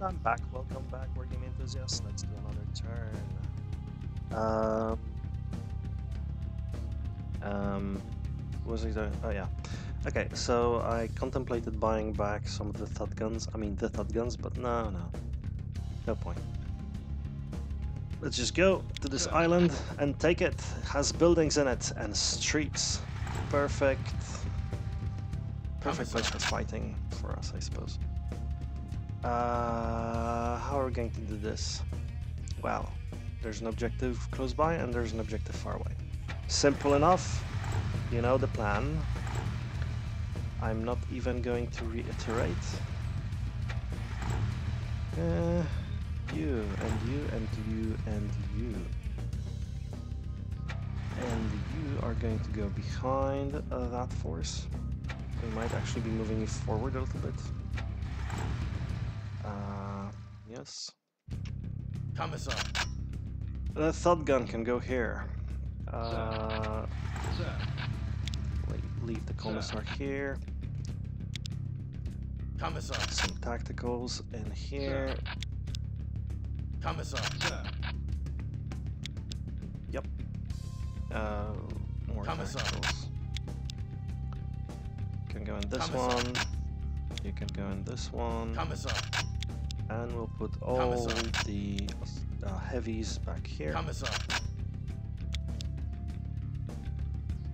And I'm back. Welcome back, Wargame enthusiasts. Let's do another turn. Um, um, was I doing? Oh yeah. Okay, so I contemplated buying back some of the thud guns. I mean the thud guns, but no, no, no point. Let's just go to this island and take it. It has buildings in it and streets. Perfect. Perfect place for fighting for us, I suppose. Uh, how are we going to do this? Well, there's an objective close by and there's an objective far away. Simple enough. You know the plan. I'm not even going to reiterate. Uh, you and you and you and you. And you are going to go behind uh, that force. We might actually be moving you forward a little bit. Uh, yes. Commissar. The thud gun can go here. Uh, Sir. le- leave the commissar here. Commissar. Some tacticals in here. Commissar. Sir. Uh, more Commissar. tacticals. Can go in this Commissar. one. You can go in this one. Commissar. And we'll put all the uh, heavies back here.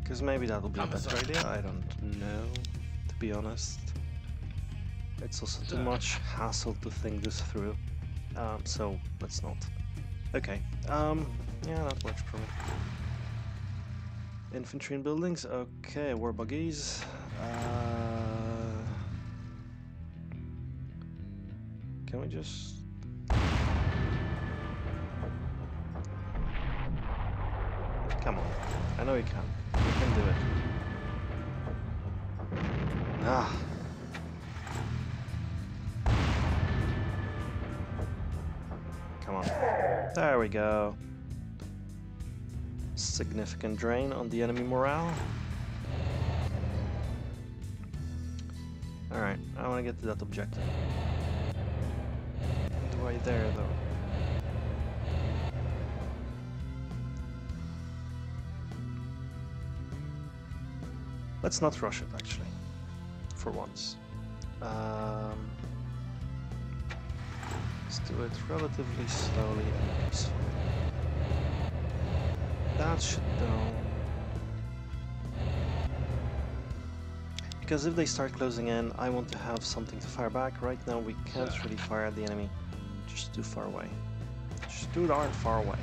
Because maybe that'll be a better idea. I don't know, to be honest. It's also too much hassle to think this through. Um, so let's not. Okay. Um, yeah, that works for me. Infantry in buildings. Okay, war buggies. Uh, we just? Come on. I know you can. You can do it. Ah. Come on. There we go. Significant drain on the enemy morale. Alright, I want to get to that objective. Do I there though? Let's not rush it actually. For once. Um, let's do it relatively slowly and peacefully. That should go. Because if they start closing in, I want to have something to fire back. Right now we can't really fire at the enemy. Just too far away. Just too darn far away.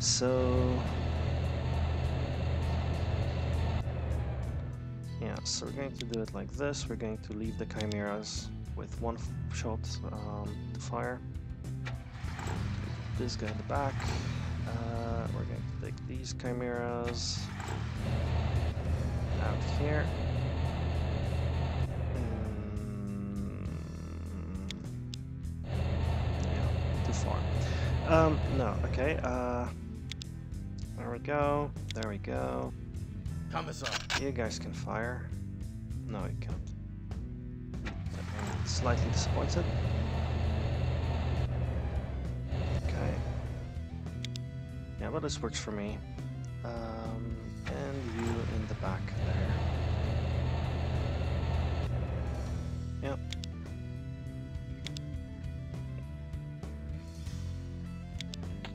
So... Yeah, so we're going to do it like this. We're going to leave the chimeras with one shot um, to fire. This guy in the back. Uh, we're going to take these chimeras out here. Too far. Um, no, okay. Uh, there we go. There we go. Commissar. You guys can fire. No, you can't. I'm slightly disappointed. Okay. Yeah, well this works for me. Um, and you in the back there.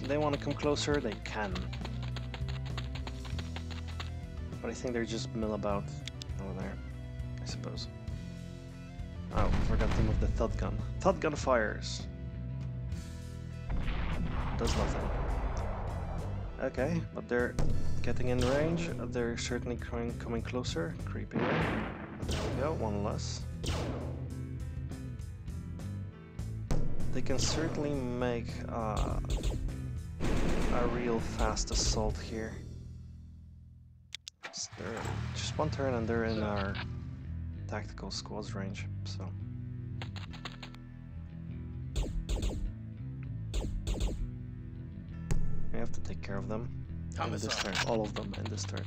They want to come closer, they can. But I think they're just mill about over there, I suppose. Oh, forgot to move the thud gun. Thud gun fires. Does nothing. Okay, but they're getting in range. They're certainly coming, coming closer, creeping in. There we go, one less. They can certainly make uh, a real fast assault here. It's- They're uh, just one turn and they're in our tactical squad's range, so. We have to take care of them in this turn, all of them in this turn.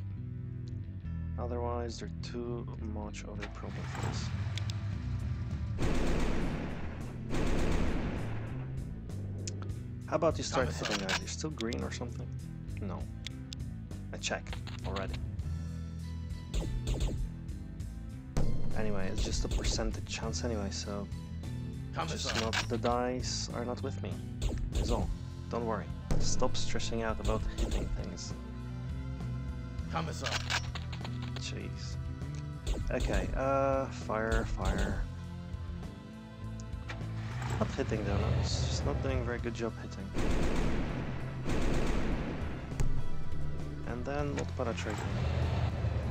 Otherwise, they're too much of a problem for us. How about you start hitting guys? You're still green or something? No. I checked already. Anyway, it's just a percentage chance anyway, so just not the dice are not with me. Is all. Don't worry. Stop stressing out about hitting things. Commissar. Jeez. Okay, uh, fire, fire. Not hitting though, no, it's just not doing a very good job hitting. And then not penetrating.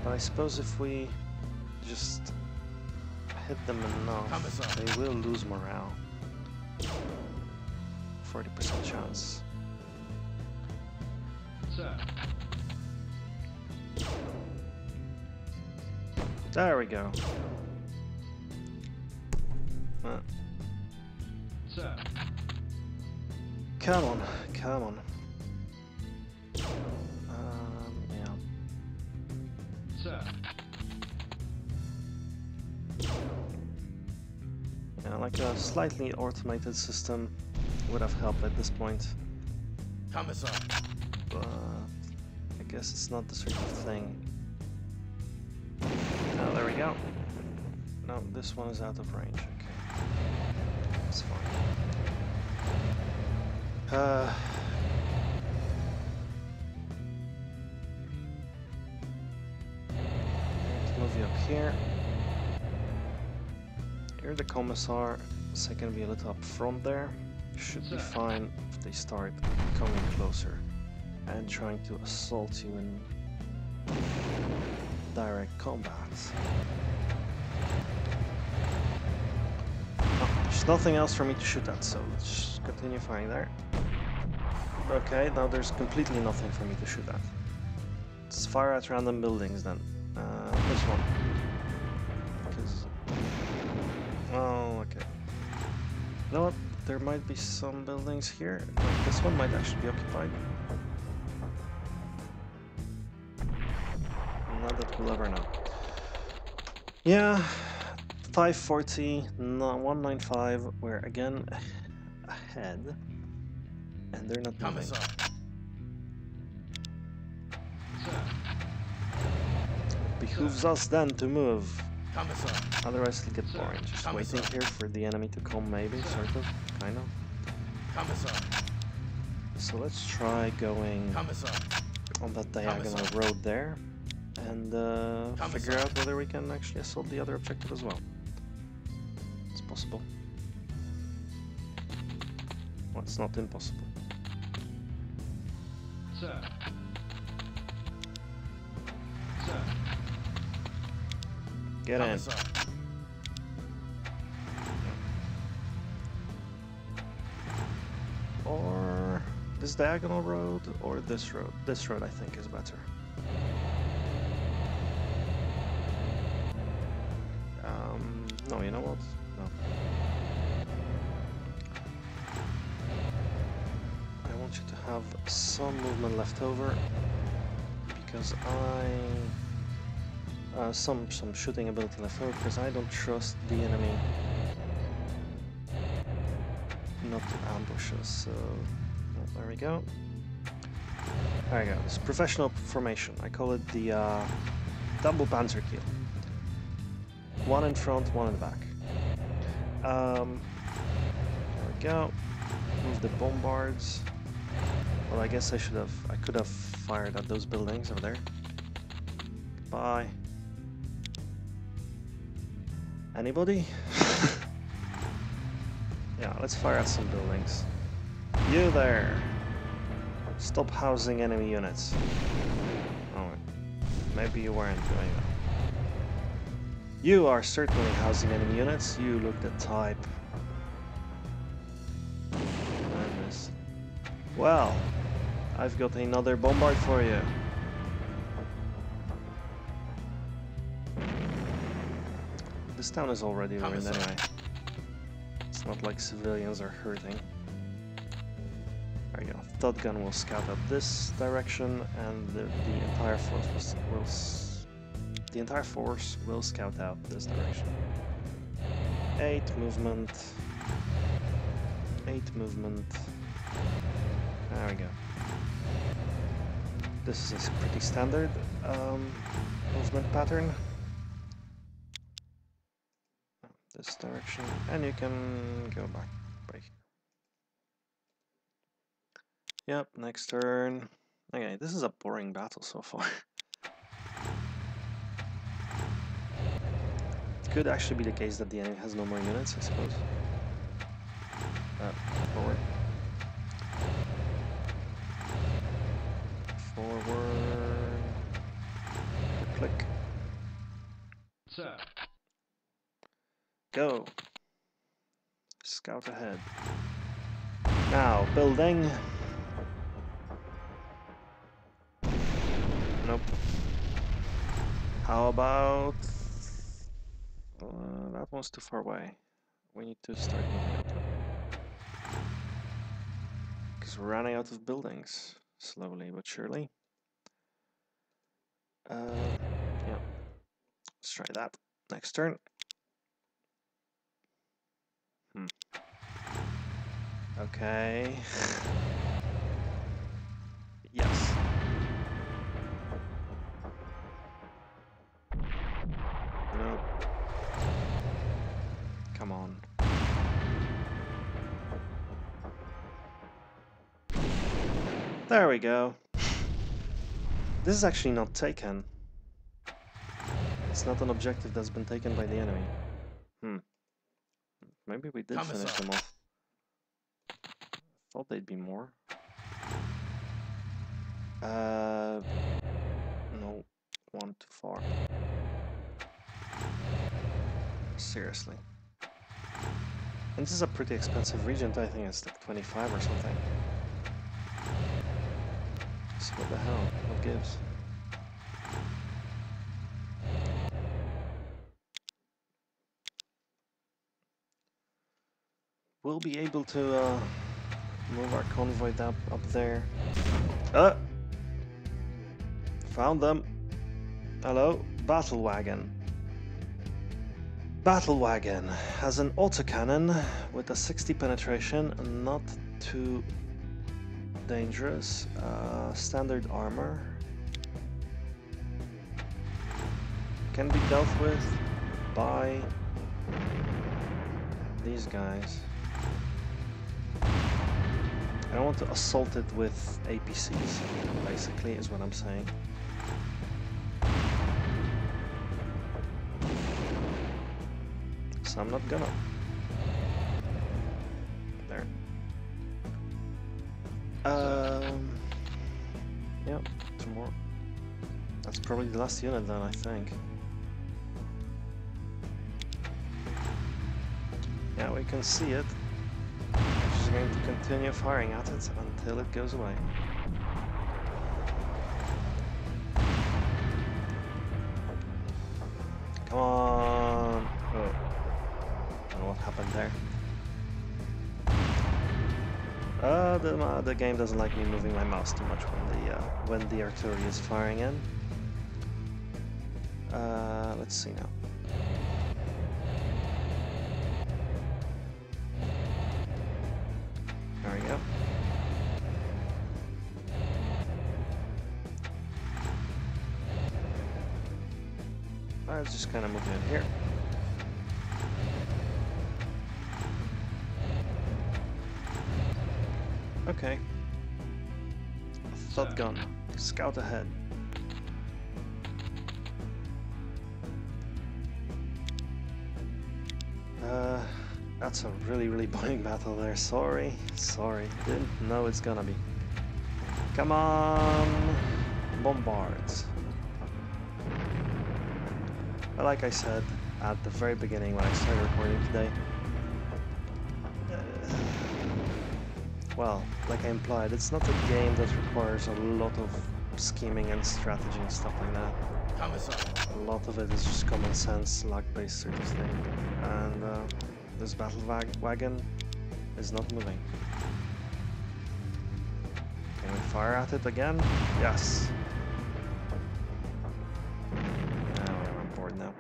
But I suppose if we just hit them enough, they will lose morale. 40% chance. Sir. There we go. Uh, Come on, come on. Um, yeah. Sir. Yeah, like a slightly automated system would have helped at this point, Commissar. but I guess it's not the sort of thing. Oh, there we go. No, this one is out of range. Okay, that's fine. Uh. let's move you up here. You're the commissar, so I can be a little up front there. Should be fine if they start coming closer and trying to assault you in direct combat. Oh, there's nothing else for me to shoot at, so let's just continue firing there. Okay, now there's completely nothing for me to shoot at. Let's fire at random buildings then. Uh, this one. Because... Oh, okay. You know what? There might be some buildings here. This one might actually be occupied. Not that we'll ever know. Yeah, 540, 195. We're again ahead. And they're not moving. Behooves us then to move. Otherwise it'll get boring. Just waiting here for the enemy to come maybe, sort of, kind of. So let's try going on that diagonal road there and uh, figure out whether we can actually assault the other objective as well. It's possible. Well, it's not impossible. Sir. Sir. Get in. Or this diagonal road or this road. This road I think is better. Um, no, you know have some movement left over because I uh, some some shooting ability left over because I don't trust the enemy not to ambush us. So there we go. There we go. It's professional formation. I call it the uh, double panzer kill. One in front, one in the back. Um, there we go. Move the bombards. Well, I guess I should have. I could have fired at those buildings over there. Bye. Anybody? yeah, let's fire at some buildings. You there! Stop housing enemy units. Oh, maybe you weren't doing that. You are certainly housing enemy units. You look the type. Well, I've got another bombard for you. This town is already ruined anyway. It's not like civilians are hurting. There you go. Thud gun will scout up this direction, and the, the entire force will, will the entire force will scout out this direction. Eight movement. Eight movement. There we go. This is pretty standard um, movement pattern. This direction, and you can go back by here. Yep, next turn. Okay, this is a boring battle so far. it could actually be the case that the enemy has no more units, I suppose. Uh. Forward. Click. Set. Go. Scout ahead. Now, building. Nope. How about... Uh, that one's too far away. We need to start moving. Because we're running out of buildings. Slowly but surely. Uh, yeah. Let's try that. Next turn. Hmm. Okay. yes. No. Come on. There we go. This is actually not taken. It's not an objective that's been taken by the enemy. Hmm. Maybe we did finish them off. Thought they'd be more. Uh, no, one too far. Seriously. And this is a pretty expensive region, I think it's like 25 or something. So what the hell? We'll be able to uh, move our convoy up, up there. Uh! Found them. Hello, battle wagon. Battle wagon has an autocannon with a 60 penetration, not too dangerous. Uh, standard armor. Can be dealt with by these guys. I don't want to assault it with APCs, basically, is what I'm saying. So I'm not gonna. There. Um. Yeah, two more. That's probably the last unit then, I think. Yeah, we can see it. She's going to continue firing at it until it goes away. Come on! Oh. Don't know what happened there. Uh, the, uh, the game doesn't like me moving my mouse too much when the uh, when the artillery is firing in. Uh, let's see now. Just kind of moving in here. Okay. Thud gun. Scout ahead. Uh, that's a really, really boring battle there. Sorry, sorry. Didn't know it's gonna be. Come on, bombards. But like I said at the very beginning when I started recording today, uh, well, like I implied, it's not a game that requires a lot of scheming and strategy and stuff like that. A lot of it is just common sense, luck-based sort of thing. And uh, this battle wag wagon is not moving. Can we fire at it again? Yes. Now.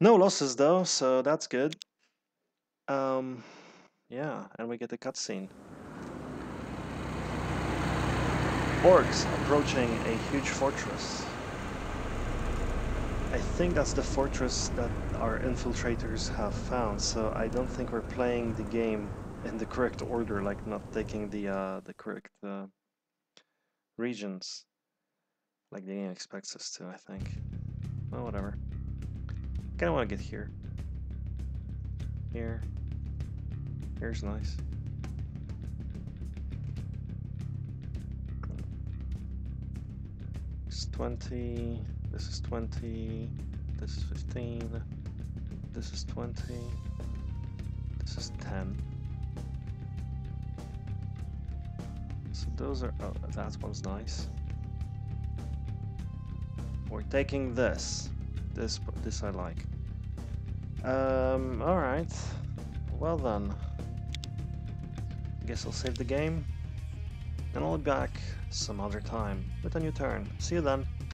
No losses though, so that's good. Um, yeah, and we get the cutscene. Orcs approaching a huge fortress. I think that's the fortress that our infiltrators have found, so I don't think we're playing the game in the correct order, like not taking the uh, the correct uh, regions, like the game expects us to. I think. Well, whatever. Kind of want to get here. Here. Here's nice. It's 20. This is 20. This is 15. This is 20. This is 10. So those are. Oh, that one's nice. We're taking this. This, this I like. Um. All right. Well then. I guess I'll save the game. And I'll be back some other time with a new turn. See you then.